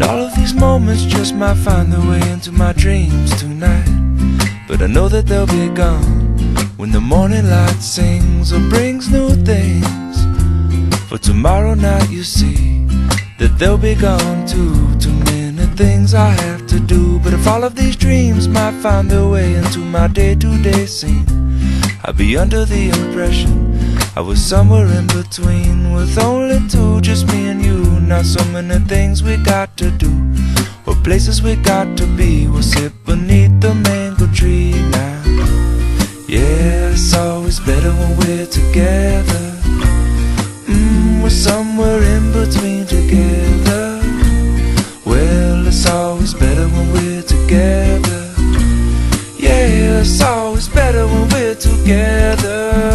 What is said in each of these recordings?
And all of these moments just might find their way into my dreams tonight. But I know that they'll be gone when the morning light sings or brings new things. For tomorrow night, you see that they'll be gone too. Too many things I have to do. But if all of these dreams might find their way into my day to day scene, I'd be under the impression I was somewhere in between with only two, just me and Not so many things we got to do, or places we got to be. We'll sit beneath the mango tree now. Yeah, it's always better when we're together. Mm, we're somewhere in between together. Well, it's always better when we're together. Yeah, it's always better when we're together.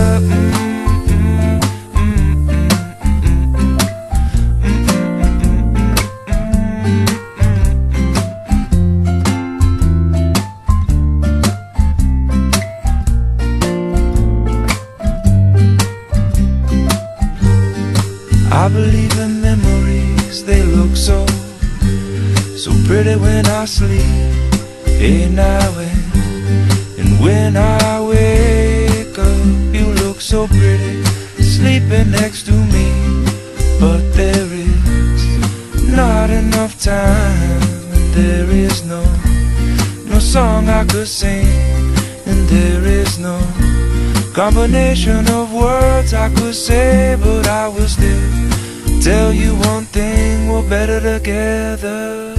I believe in memories, they look so, so pretty when I sleep. And, and when I wake up, you look so pretty, sleeping next to me. But there is not enough time, and there is no, no song I could sing, and there is no combination of words I could say, but I will still tell you one thing: we're better together.